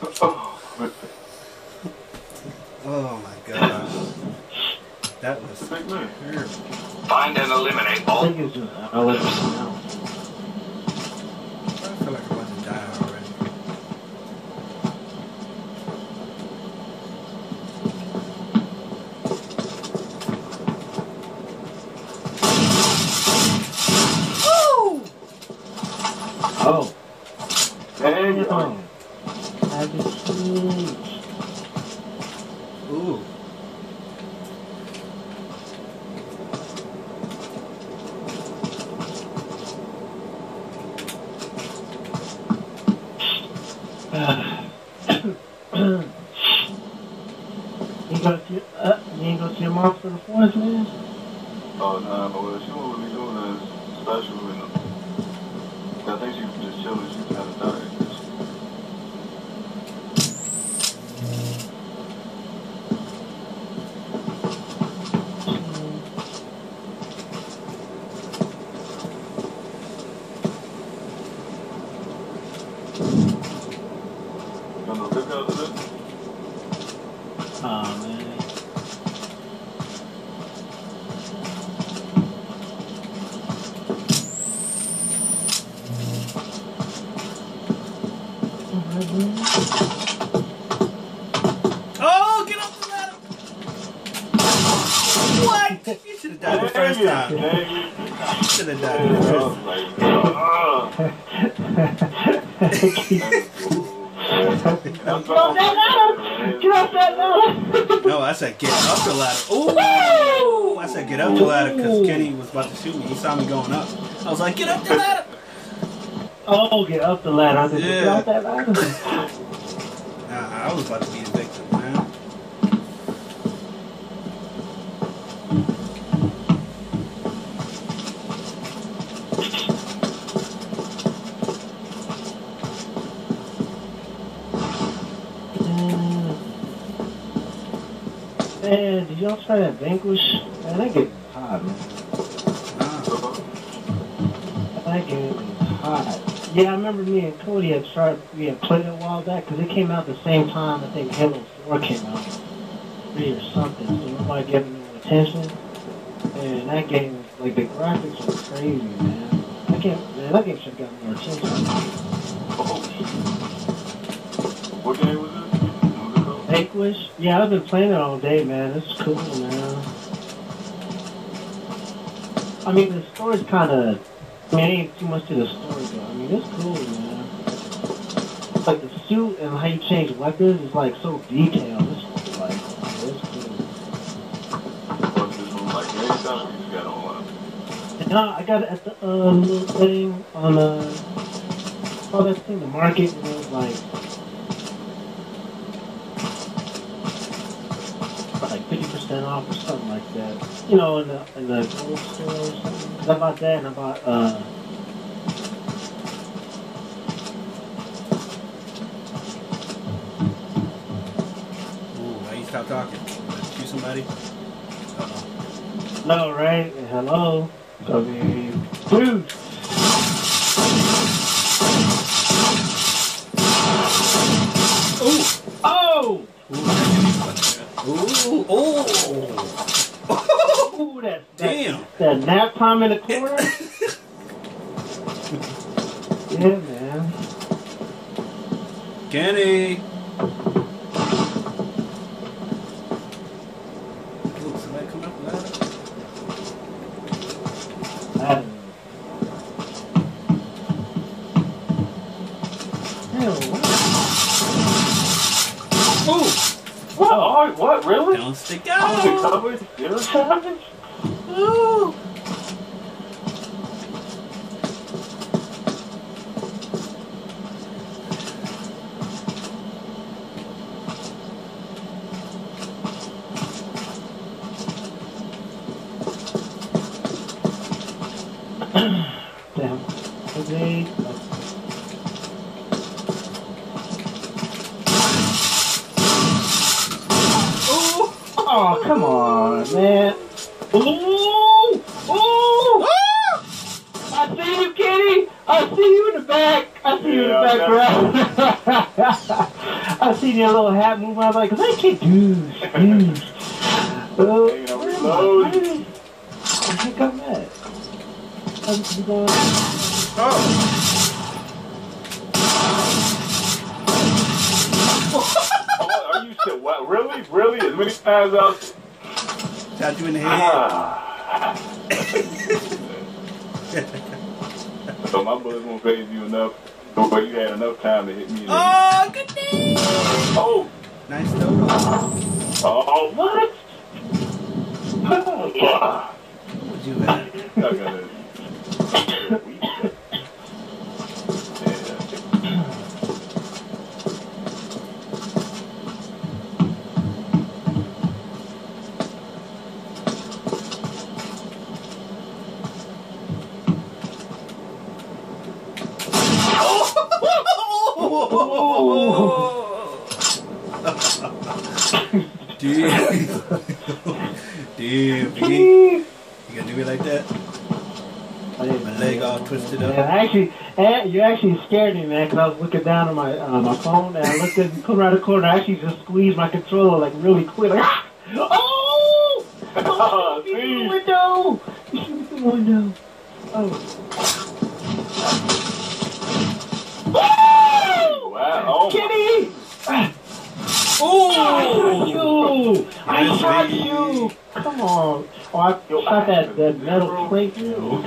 Oh my god. That was Big man. terrible. Find and eliminate I all. think it's just I let it now. I feel like I'm about to die already. Oh. There you Oh. go. Huge. Ooh. You go to uh, you to the man. Oh, but well, she doing special. And I think she was just chilling. She was kind of tired. Got no cookout today? Oh man. Oh, get off the ladder! What? You should have died the first time. You should have died I the was first like. Get off that ladder! Get that ladder! No, I said get up the ladder. Ooh! I said get up the ladder because Kenny was about to shoot me. He saw me going up. I was like, get up the ladder! Oh, get up the ladder. I said, get Yeah. off that ladder. Nah, I was about to be the victim, man. Man, did y'all try that Vanquish? Man, that game is hot, man. Nah. That game is hot. Yeah, I remember me and Cody had started, we had played it a while back because it came out the same time I think Halo 4 came out. Three or something, so nobody gave it no attention. And that game, like the graphics were crazy, man. That game, man, that game should have gotten more attention. What game was it? Vanquish? Yeah, I've been playing it all day, man. It's cool, man. I mean, the story's kind of. I mean, ain't too much to the story, but I mean, it's cool, man. Like the suit and how you change weapons is like so detailed. It's like, it's cool. And uh, I got it at the little thing on uh, oh, that thing, the market, it was like. Like percent off or something like that. You know, in the in the gold store or something. 'Cause I bought that and I bought uh Ooh, why you stop talking? Shoot somebody? Uh-oh. no right hello. I mean dude. Ooh! Oh Ooh! Ooh! Ooh that, that Damn! that nap time in the corner. yeah man. Kenny! Ooh, somebody come up the ladder? What? Oh, what? Really? Don't stick I was out! covered. Dinner savage? Ooh! Damn. Okay. Oh, come on, man. Ooh! Ooh! Ah! I see you, Kitty! I see you in the back! I see you in Yeah, the background! I seen your little hat move. I was like, I can't do this. Hey, you know, I? reload. Where the I'm at? I'm going. Oh. Oh, are? What? Really? Really? As many times out? Shot you in the head. Ah. so my bullets won't phase you enough, but you had enough time to hit me. In Oh, good day. oh, Nice dodo. oh, What? Ah. What would you have? I got it. Damn, B. You gonna do me like that? My leg all twisted up. Yeah, actually, eh, you actually scared me, man, because I was looking down at my uh, my phone and I looked at come around the corner. I actually just squeezed my controller like really quick, like ah! oh, oh, through the window, the window. Oh, oh, Wow. Oh, my- Kitty! Ah, I shot you! I Yes, shot baby. you! Come on! Oh, I shot that, that metal plate. Yo.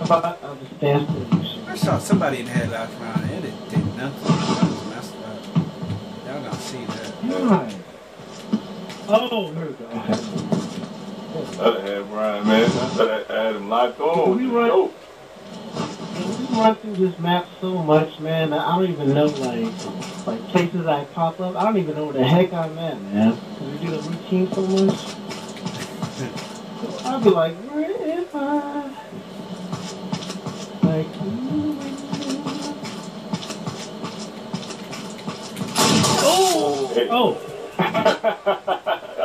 About, I'll just dance to this shit. I saw somebody in the head last round and it did nothing. That was messed up. Y'all gonna see that. Right. Oh, here we go. Other half Brian, man. I thought I had him locked on. We run- Yo. We run through this map so much, man. that I don't even know like like places I pop up. I don't even know where the heck I'm at, man. 'Cause we do the routine so much. I'll be like, where am I? Like, Oh! Oh, I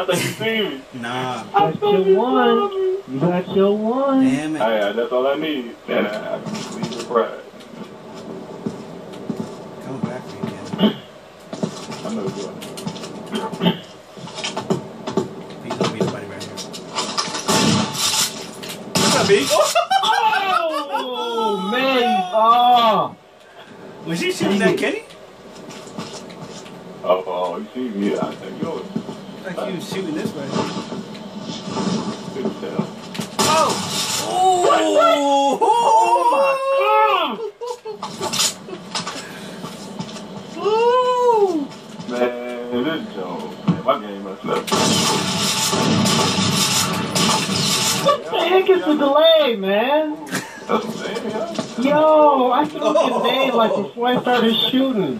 thought you see me. Nah. that's your one. You got your one. Damn it. Oh, hey, that's all I need. And I, I can leave the pride. Come back for you again. I know it's what. Please don't be somebody right here. What's up, B? Oh man! Oh, Was she shooting that Kenny? Oh, oh, you see me. I think yours. Like you was shooting this way. Good tell. Oh! Oh! Oh! Man, this Jones. Man, my game messed up. what the heck is the delay, man? That's what I'm saying, yeah. Yo, I threw the name like before I started shooting.